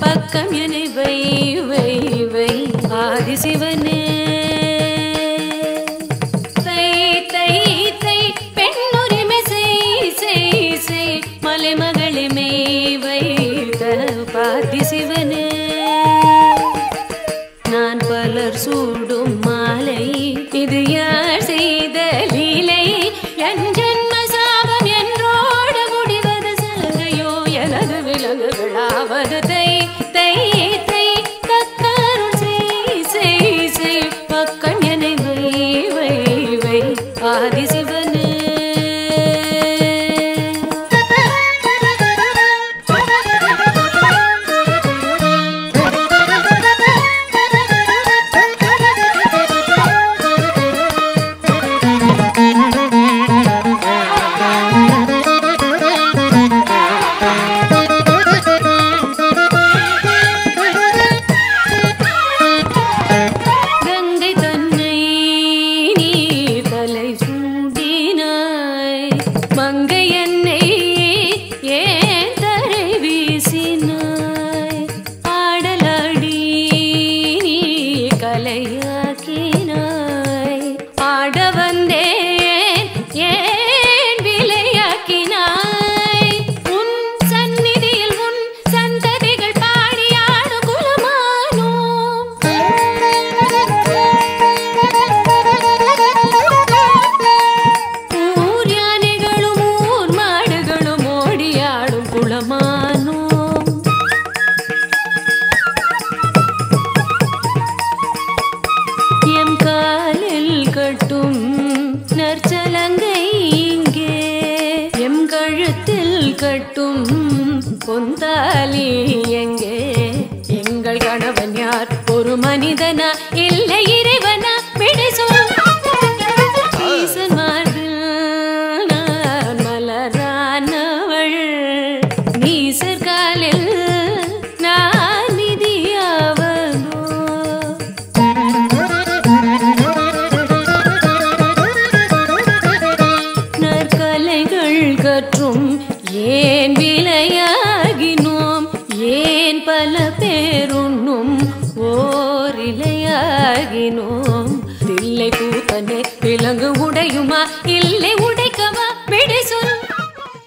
பக்கம் என வை வை வை ஆதிசிவனே தை மலைமகளை மெய் வைத்த பாதிசிவனே நான் பலர் சூடும் மாலை இது யார் செய்த லீலை? என் ஜென்ம சாபம் என்றோட முடிவது சலுகையோ எனது விலங்கு விழாவது தை தை தை தக்கருள் செய் செய் செய் பக்கம் என வை வை வை ஆதிசிவனே आडवन् கழுத்தில் கட்டும் பொந்தாலி எங்கே? எங்கள் கணவன் யார்? ஒரு மனிதனா? இல்லை ஏன் விலையாகினோம் ஏன் பல பேருண்ணும்? ஓர் இலையாகினோம் தில்லை பூத்தனே விலங்கு உடையுமா?